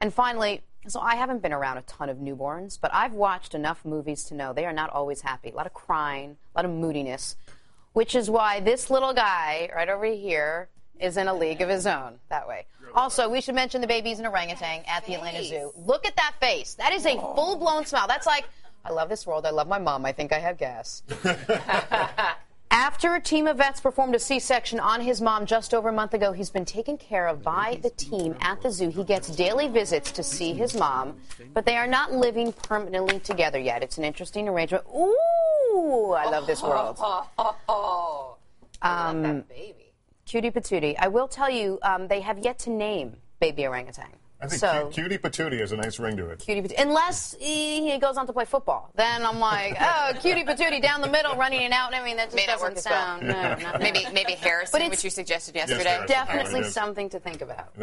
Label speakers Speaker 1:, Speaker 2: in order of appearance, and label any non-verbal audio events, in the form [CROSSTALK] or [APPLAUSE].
Speaker 1: And finally, so I haven't been around a ton of newborns, but I've watched enough movies to know they are not always happy. A lot of crying, a lot of moodiness, which is why this little guy right over here is in a league of his own that way. Also, we should mention the baby's an orangutan at the Atlanta Zoo. Look at that face. That is a full blown smile. That's like, I love this world. I love my mom. I think I have gas. [LAUGHS] After a team of vets performed a C section on his mom just over a month ago, he's been taken care of by the team at the zoo. He gets daily visits to see his mom, but they are not living permanently together yet. It's an interesting arrangement. Ooh, I love this world. [LAUGHS]
Speaker 2: Um, that baby.
Speaker 1: Cutie patootie. I will tell you, um, they have yet to name baby orangutan.
Speaker 3: I think
Speaker 1: so,
Speaker 3: cutie patootie has a nice ring to it.
Speaker 1: cutie patootie. Unless he, he goes on to play football, then I'm like, [LAUGHS] oh, cutie patootie down the middle, running it out. I mean, that just
Speaker 2: May not
Speaker 1: doesn't
Speaker 2: work as well.
Speaker 1: sound. No, not
Speaker 2: Maybe maybe Harrison,
Speaker 1: But it's
Speaker 2: which you suggested
Speaker 3: Yes,
Speaker 2: yesterday.
Speaker 3: Harrison.
Speaker 1: definitely something to think about.